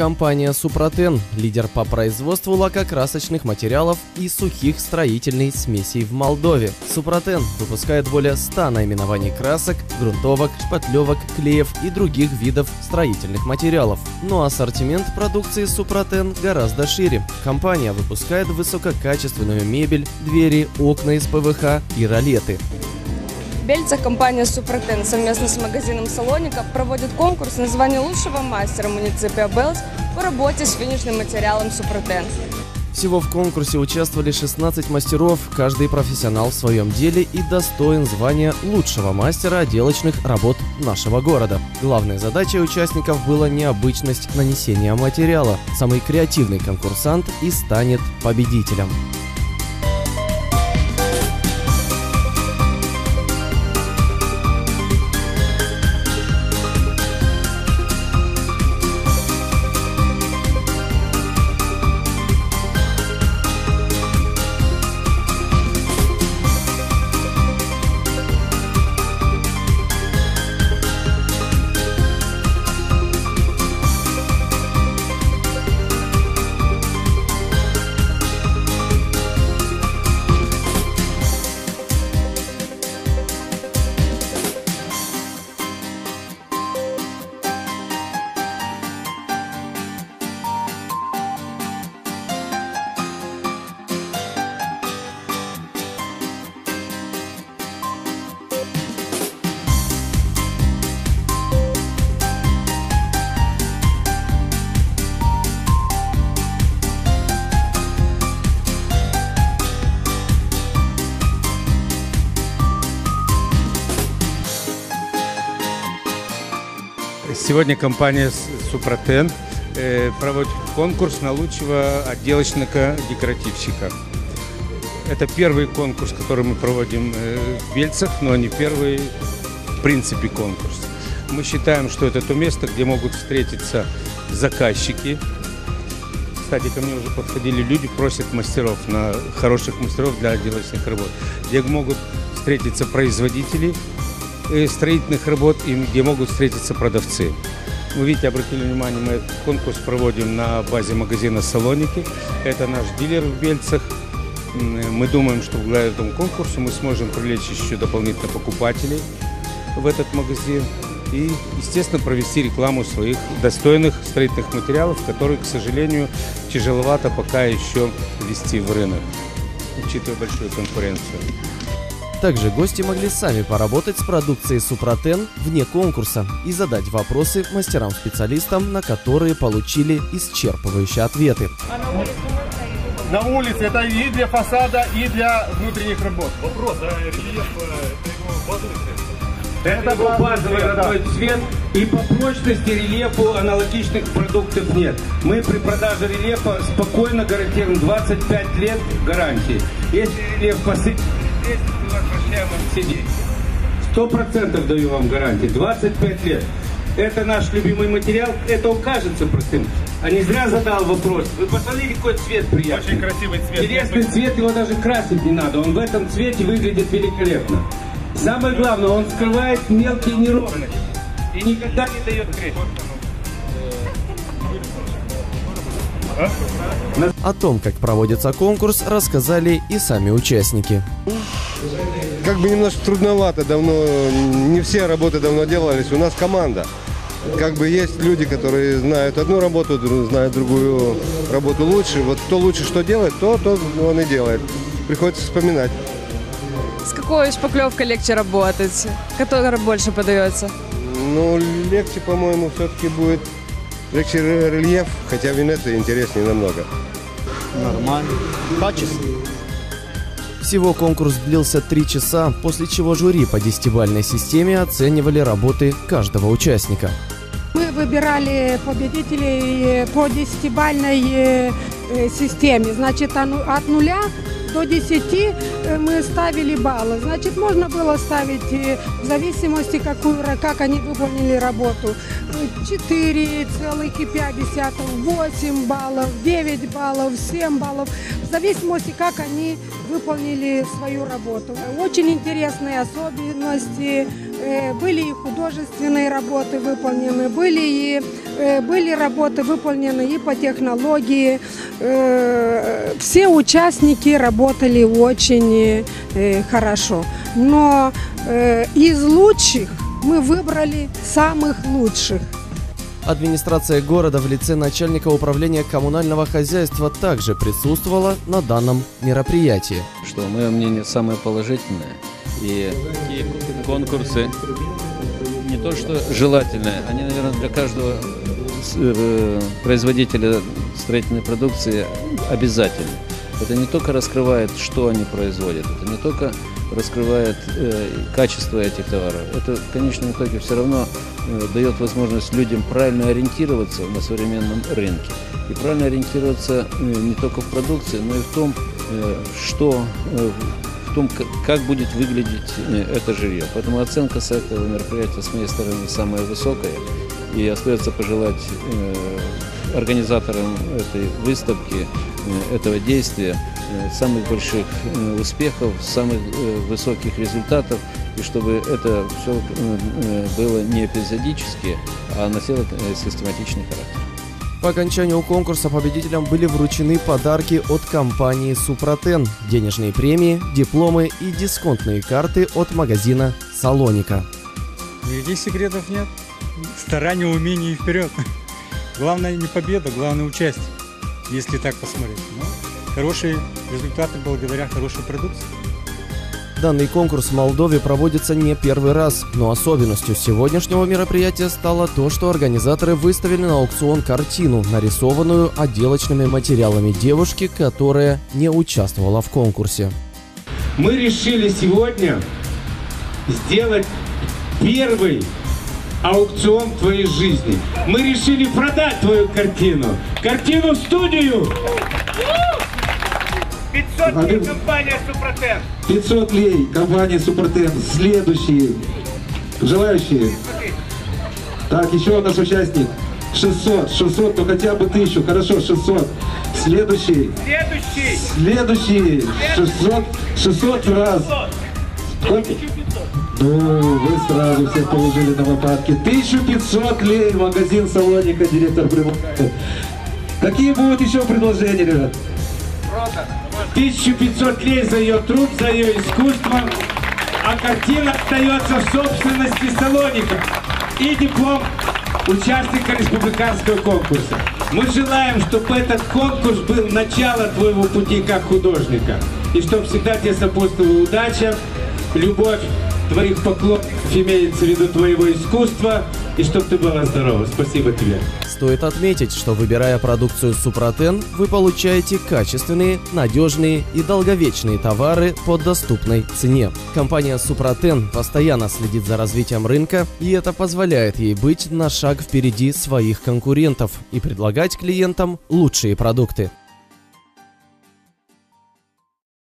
Компания «Супротен» – лидер по производству лакокрасочных материалов и сухих строительных смесей в Молдове. «Супротен» выпускает более 100 наименований красок, грунтовок, шпатлевок, клеев и других видов строительных материалов. Но ассортимент продукции «Супротен» гораздо шире. Компания выпускает высококачественную мебель, двери, окна из ПВХ и ролеты. Бельцах компания «Супротен» совместно с магазином «Салоника» проводит конкурс на звание лучшего мастера муниципия Белс по работе с финишным материалом «Супротен». Всего в конкурсе участвовали 16 мастеров, каждый профессионал в своем деле и достоин звания лучшего мастера отделочных работ нашего города. Главной задачей участников была необычность нанесения материала. Самый креативный конкурсант и станет победителем. Сегодня компания Супротен э, проводит конкурс на лучшего отделочника декоративщика. Это первый конкурс, который мы проводим э, в Бельцах, но не первый в принципе конкурс. Мы считаем, что это то место, где могут встретиться заказчики. Кстати, ко мне уже подходили люди, просят мастеров, на хороших мастеров для отделочных работ, где могут встретиться производители строительных работ и где могут встретиться продавцы. Вы видите, обратили внимание, мы конкурс проводим на базе магазина «Салоники». Это наш дилер в Бельцах. Мы думаем, что благодаря этому конкурсу мы сможем привлечь еще дополнительно покупателей в этот магазин и, естественно, провести рекламу своих достойных строительных материалов, которые, к сожалению, тяжеловато пока еще ввести в рынок, учитывая большую конкуренцию. Также гости могли сами поработать с продукцией Супротен вне конкурса и задать вопросы мастерам-специалистам, на которые получили исчерпывающие ответы. На улице это и для фасада, и для внутренних работ. Вопрос, а рельеф это его базовый это его базовый родной цвет, и по прочности рельефу аналогичных продуктов нет. Мы при продаже рельефа спокойно гарантируем 25 лет гарантии. Если рельеф посыпать Сто процентов даю вам гарантии. 25 лет. Это наш любимый материал. Это он кажется простым. А не зря задал вопрос. Вы посмотрите, какой цвет приятный. Очень красивый цвет. Интересный цвет, его даже красить не надо. Он в этом цвете выглядит великолепно. Самое главное, он скрывает мелкие неровности. И никогда не дает грязь. О том, как проводится конкурс, рассказали и сами участники. Как бы немножко трудновато, давно, не все работы давно делались, у нас команда. Как бы есть люди, которые знают одну работу, знают другую работу лучше. Вот кто лучше что делает, то, то он и делает. Приходится вспоминать. С какой шпаклевкой легче работать? Которая больше подается? Ну, легче, по-моему, все-таки будет легче рельеф, хотя винеты интереснее намного. Нормально. Качественно. Всего конкурс длился три часа, после чего жюри по десятибальной системе оценивали работы каждого участника. Мы выбирали победителей по десятибальной э, системе. Значит, от нуля до 10 э, мы ставили баллы. Значит, можно было ставить э, в зависимости, какую, как они выполнили работу. 4,5, 8 баллов, 9 баллов, 7 баллов. В зависимости, как они выполнили свою работу. Очень интересные особенности. Э, были и художественные работы выполнены, были и Э, Были работы выполнены и по технологии. Э, Все участники работали очень хорошо. Но из лучших мы выбрали самых лучших. Администрация города в лице начальника управления коммунального хозяйства также присутствовала на данном мероприятии. что мое мнение самое положительное. И такие конкурсы не то что желательные, они, наверное, для каждого э, производителя строительной продукции обязательны. Это не только раскрывает, что они производят, это не только раскрывает э, качество этих товаров, это в конечном итоге все равно э, дает возможность людям правильно ориентироваться на современном рынке. И правильно ориентироваться э, не только в продукции, но и в том, э, что э, в том, как, будет выглядеть э, это жилье. Поэтому оценка с этого мероприятия с моей стороны самая высокая. И остается пожелать э, организаторам этой выставки, э, этого действия самых больших успехов, самых высоких результатов, и чтобы это все было не эпизодически, а носило систематичный характер. По окончанию конкурса победителям были вручены подарки от компании «Супротен», денежные премии, дипломы и дисконтные карты от магазина «Салоника». Никаких секретов нет. Старание, умение и вперед. Главное не победа, главное участие, если так посмотреть. Но хорошие результаты благодаря хорошей продукции. Данный конкурс в Молдове проводится не первый раз, но особенностью сегодняшнего мероприятия стало то, что организаторы выставили на аукцион картину, нарисованную отделочными материалами девушки, которая не участвовала в конкурсе. Мы решили сегодня сделать первый аукцион твоей жизни. Мы решили продать твою картину. Картину в студию. 500 лей компания Супротен. 500 лей компания Супертен. Следующие желающие. Так, еще у нас участник. 600, 600, ну хотя бы 1000. Хорошо, 600. Следующий. Следующий. Следующий. 600, 600 раз. Сколько? Ну, вы сразу всех положили на лопатки. 1500 лей, магазин Салоника, директор предлагает. Какие будут еще предложения, ребят? 1500 лей за ее труд, за ее искусство, а картина остается в собственности Салоника. И диплом участника республиканского конкурса. Мы желаем, чтобы этот конкурс был начало твоего пути как художника. И чтобы всегда тебе сопутствовала удача, любовь твоих поклонников имеется в виду твоего искусства, и чтобы ты была здорова. Спасибо тебе. Стоит отметить, что выбирая продукцию Супротен, вы получаете качественные, надежные и долговечные товары по доступной цене. Компания Супротен постоянно следит за развитием рынка, и это позволяет ей быть на шаг впереди своих конкурентов и предлагать клиентам лучшие продукты.